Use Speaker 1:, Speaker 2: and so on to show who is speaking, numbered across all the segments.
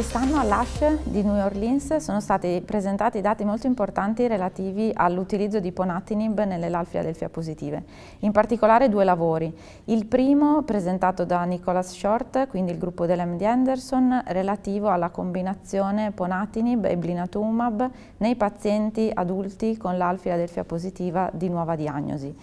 Speaker 1: Quest'anno all'ASH di New Orleans sono stati presentati dati molto importanti relativi all'utilizzo di ponatinib nelle LAL Philadelphia positive, in particolare due lavori. Il primo presentato da Nicholas Short, quindi il gruppo dell'MD Anderson, relativo alla combinazione ponatinib e blinatumab nei pazienti adulti con LAL Philadelphia positiva di nuova diagnosi.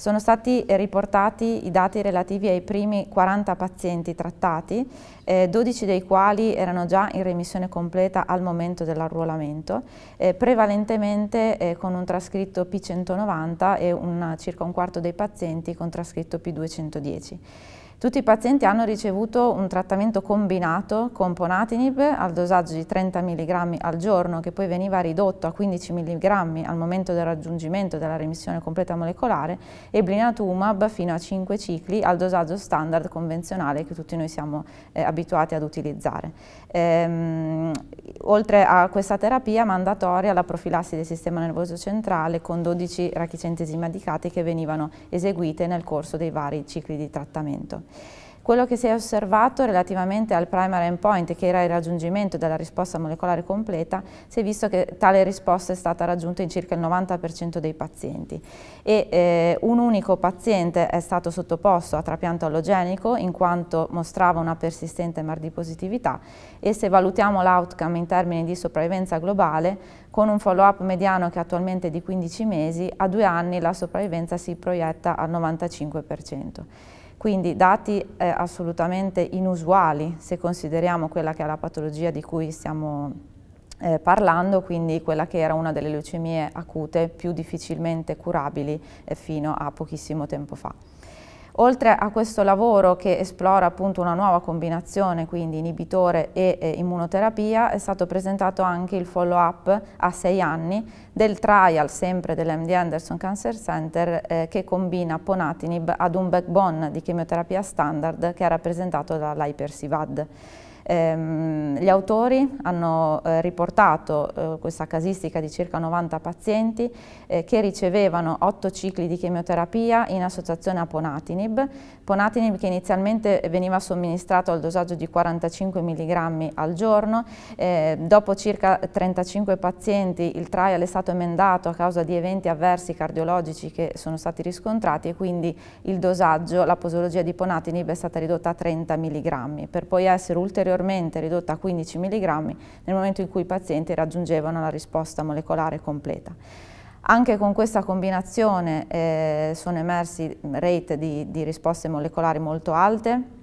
Speaker 1: Sono stati riportati i dati relativi ai primi 40 pazienti trattati, eh, 12 dei quali erano già in remissione completa al momento dell'arruolamento, eh, prevalentemente eh, con un trascritto P190 e un, circa un quarto dei pazienti con trascritto P210. Tutti i pazienti hanno ricevuto un trattamento combinato con ponatinib al dosaggio di 30 mg al giorno che poi veniva ridotto a 15 mg al momento del raggiungimento della remissione completa molecolare e blinatumab fino a 5 cicli al dosaggio standard convenzionale che tutti noi siamo eh, abituati ad utilizzare. Ehm, oltre a questa terapia mandatoria la profilassi del sistema nervoso centrale con 12 rachicentesi medicate che venivano eseguite nel corso dei vari cicli di trattamento. Quello che si è osservato relativamente al primary endpoint, che era il raggiungimento della risposta molecolare completa, si è visto che tale risposta è stata raggiunta in circa il 90% dei pazienti e eh, un unico paziente è stato sottoposto a trapianto allogenico in quanto mostrava una persistente MRD positività e se valutiamo l'outcome in termini di sopravvivenza globale, con un follow-up mediano che attualmente è di 15 mesi, a due anni la sopravvivenza si proietta al 95%. Quindi dati eh, assolutamente inusuali se consideriamo quella che è la patologia di cui stiamo eh, parlando, quindi quella che era una delle leucemie acute più difficilmente curabili eh, fino a pochissimo tempo fa. Oltre a questo lavoro che esplora appunto una nuova combinazione, quindi inibitore e eh, immunoterapia, è stato presentato anche il follow-up a sei anni del trial sempre dell'MD Anderson Cancer Center eh, che combina ponatinib ad un backbone di chemioterapia standard che è rappresentato dall'Hypersivad. Ehm, gli autori hanno eh, riportato eh, questa casistica di circa 90 pazienti eh, che ricevevano 8 cicli di chemioterapia in associazione a Ponatinib, Ponatinib che inizialmente veniva somministrato al dosaggio di 45 mg al giorno, eh, dopo circa 35 pazienti il trial è stato emendato a causa di eventi avversi cardiologici che sono stati riscontrati e quindi il dosaggio, la posologia di Ponatinib è stata ridotta a 30 mg per poi essere ulteriormente ulteriormente ridotta a 15 mg nel momento in cui i pazienti raggiungevano la risposta molecolare completa. Anche con questa combinazione eh, sono emersi rate di, di risposte molecolari molto alte,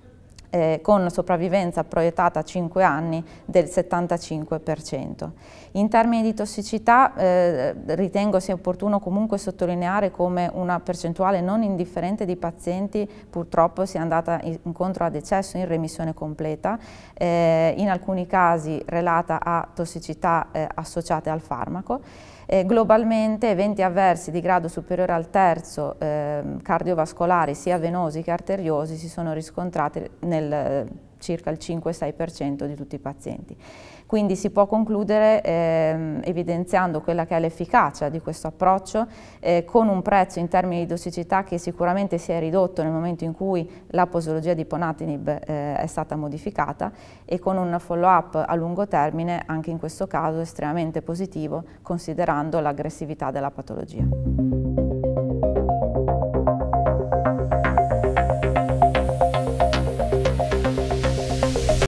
Speaker 1: eh, con sopravvivenza proiettata a 5 anni del 75%. In termini di tossicità eh, ritengo sia opportuno comunque sottolineare come una percentuale non indifferente di pazienti purtroppo sia andata incontro a decesso in remissione completa, eh, in alcuni casi relata a tossicità eh, associate al farmaco. Eh, globalmente eventi avversi di grado superiore al terzo eh, cardiovascolari sia venosi che arteriosi si sono riscontrati nel eh, circa il 5-6% di tutti i pazienti. Quindi si può concludere eh, evidenziando quella che è l'efficacia di questo approccio eh, con un prezzo in termini di tossicità che sicuramente si è ridotto nel momento in cui la posologia di ponatinib eh, è stata modificata e con un follow-up a lungo termine anche in questo caso estremamente positivo considerando l'aggressività della patologia.